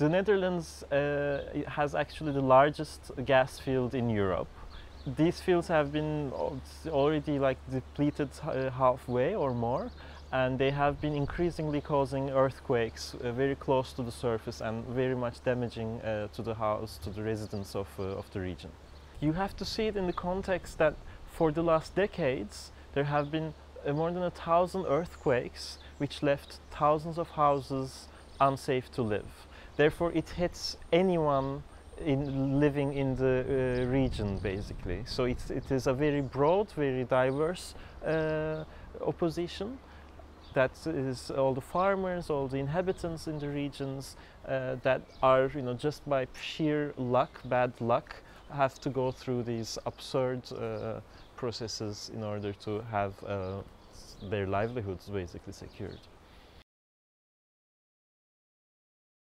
The Netherlands uh, has actually the largest gas field in Europe. These fields have been already like depleted uh, halfway or more and they have been increasingly causing earthquakes uh, very close to the surface and very much damaging uh, to the house, to the residents of, uh, of the region. You have to see it in the context that for the last decades there have been uh, more than a thousand earthquakes which left thousands of houses unsafe to live. Therefore it hits anyone in living in the uh, region basically. So it's, it is a very broad, very diverse uh, opposition that is all the farmers, all the inhabitants in the regions uh, that are, you know, just by sheer luck, bad luck, have to go through these absurd uh, processes in order to have uh, their livelihoods basically secured.